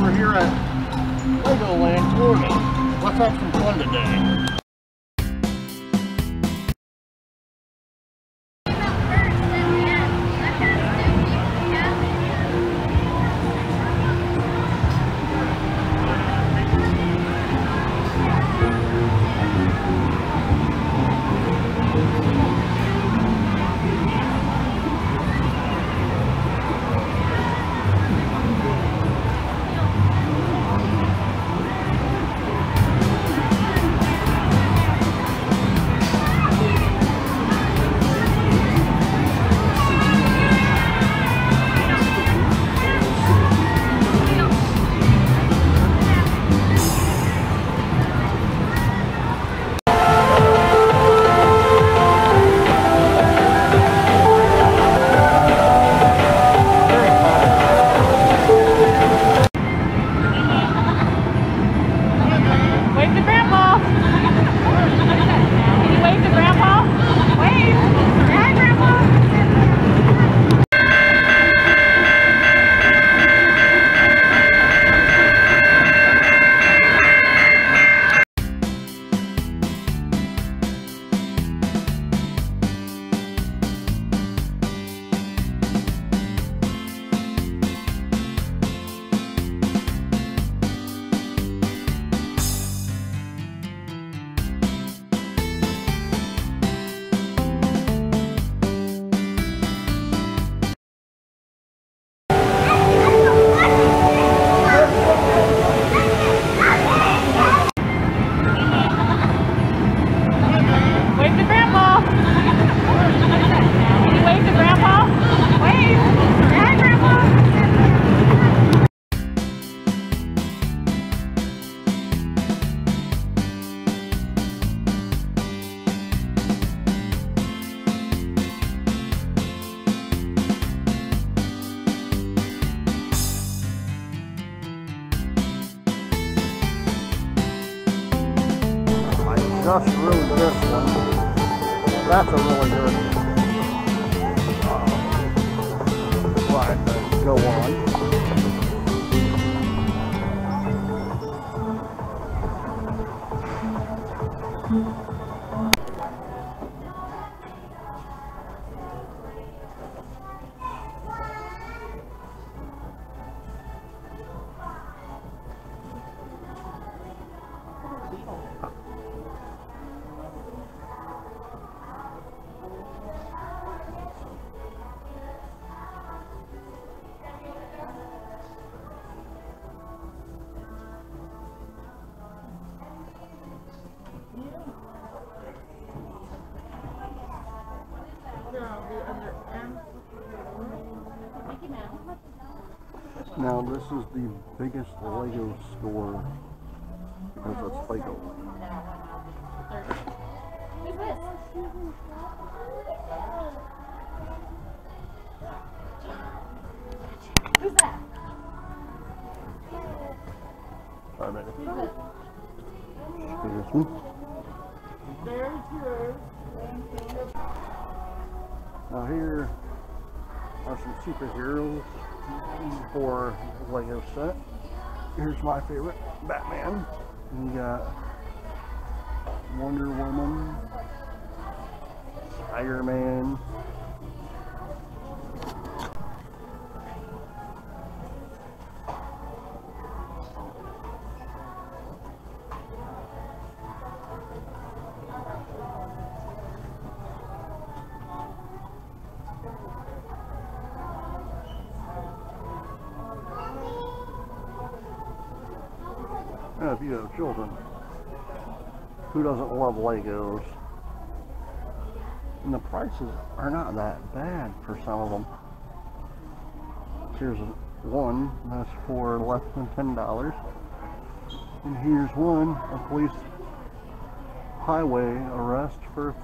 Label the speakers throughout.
Speaker 1: We're here at Legoland, Florida. Let's have some fun today. Just ruined this one. That's a really good uh, ride to go on. Now this is the biggest Lego store because it's Lego.
Speaker 2: Who's? Who's that?
Speaker 1: Sorry. Now here are some superheroes for Lego set. Here's my favorite, Batman. We got Wonder Woman, Iron If you have children, who doesn't love Legos? And the prices are not that bad for some of them. Here's one that's for less than ten dollars, and here's one a police highway arrest for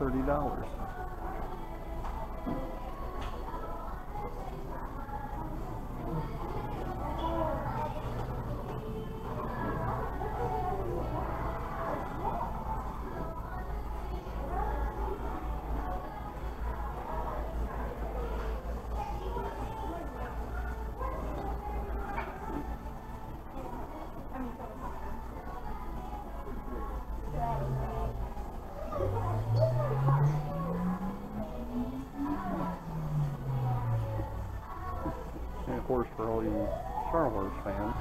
Speaker 1: thirty all you Star Wars fans.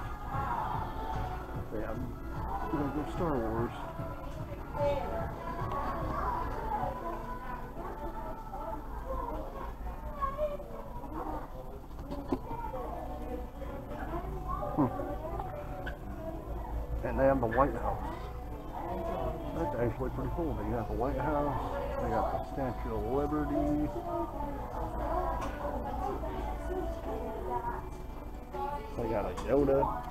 Speaker 1: They have Lego Star Wars. Hmm. And they have the White House. That's actually pretty cool. They got the White House, they got the Statue of Liberty. They got a Yoda.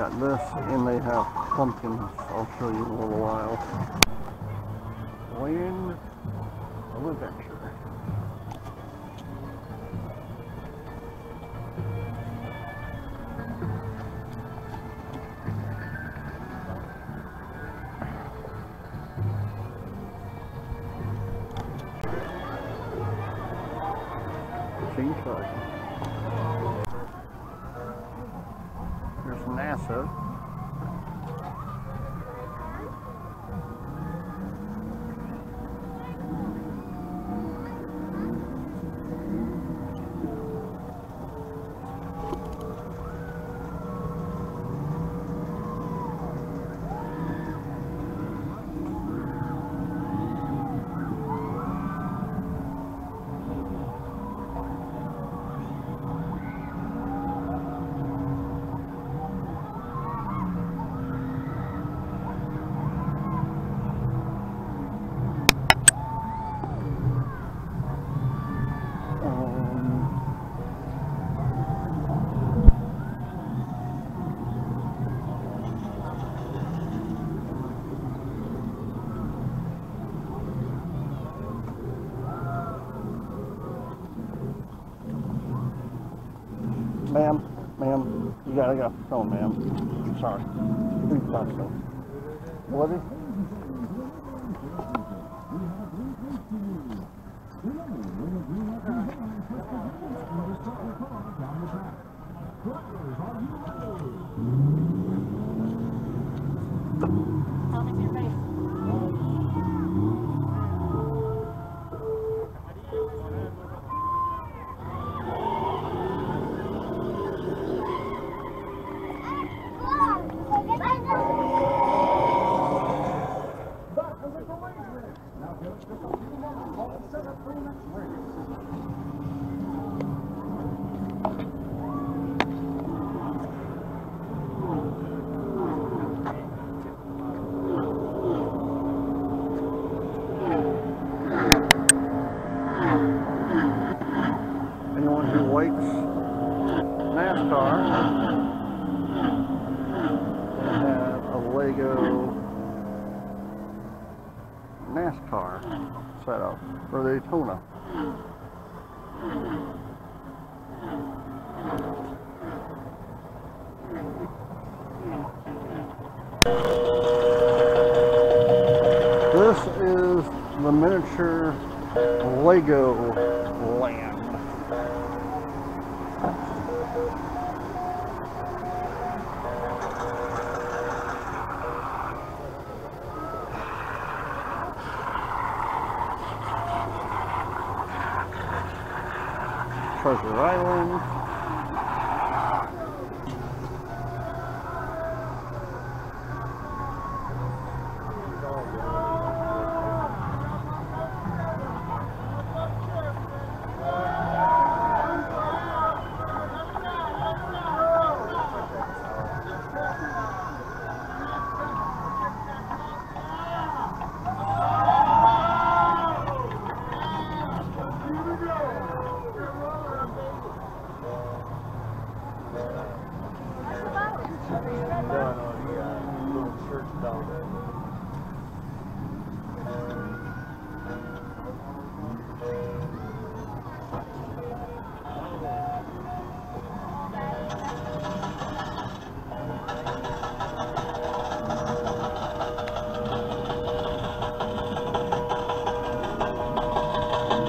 Speaker 1: Got this and they have pumpkins. I'll show you in a little while. Land of Adventure. Here's NASA. Ma'am, ma'am, you gotta get off the phone, ma'am. Sorry. Please talk to What is?
Speaker 2: Tell me your face.
Speaker 1: Anyone who likes NASCAR they have a Lego NASCAR for Daytona. This is the miniature Lego Treasure Island.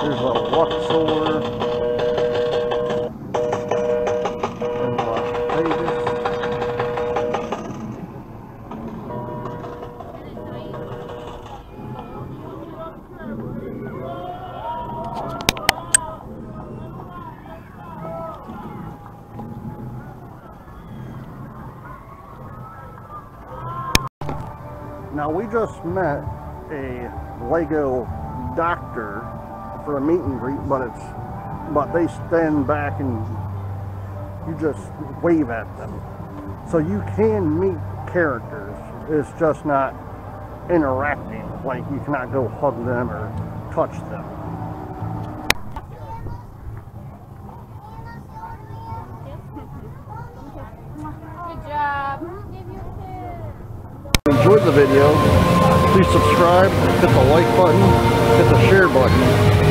Speaker 1: There's a Luxor. Now we just met a Lego doctor for a meet and greet, but it's but they stand back and you just wave at them. So you can meet characters. It's just not interacting. Like you cannot go hug them or touch them. Enjoyed the video, please subscribe, hit the like button, hit the share button,